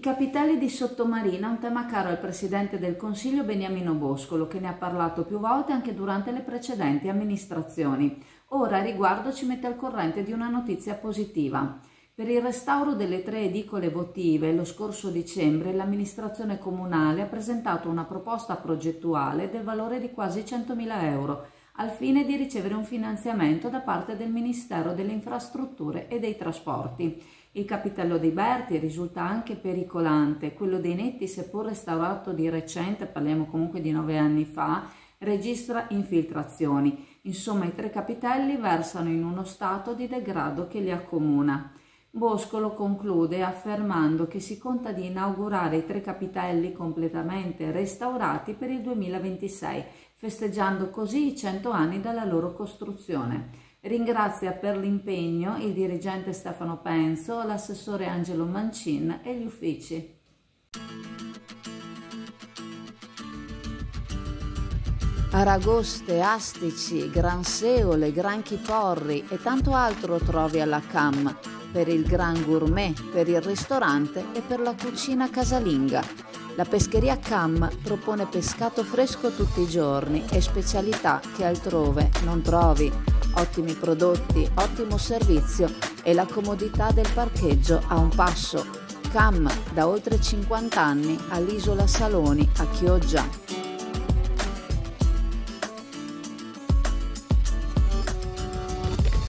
I capitelli di sottomarina è un tema caro al Presidente del Consiglio Beniamino Boscolo, che ne ha parlato più volte anche durante le precedenti amministrazioni. Ora a riguardo ci mette al corrente di una notizia positiva. Per il restauro delle tre edicole votive, lo scorso dicembre l'amministrazione comunale ha presentato una proposta progettuale del valore di quasi 100.000 euro, al fine di ricevere un finanziamento da parte del Ministero delle Infrastrutture e dei Trasporti. Il capitello dei Berti risulta anche pericolante, quello dei Netti, seppur restaurato di recente, parliamo comunque di nove anni fa, registra infiltrazioni. Insomma, i tre capitelli versano in uno stato di degrado che li accomuna. Boscolo conclude affermando che si conta di inaugurare i tre capitelli completamente restaurati per il 2026, festeggiando così i 100 anni dalla loro costruzione. Ringrazia per l'impegno il dirigente Stefano Penso, l'assessore Angelo Mancin e gli uffici. Aragoste, astici, granseole, granchi porri e tanto altro trovi alla CAM per il Gran Gourmet, per il ristorante e per la cucina casalinga. La pescheria Cam propone pescato fresco tutti i giorni e specialità che altrove non trovi. Ottimi prodotti, ottimo servizio e la comodità del parcheggio a un passo. Cam da oltre 50 anni all'isola Saloni a Chioggia.